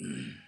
嗯。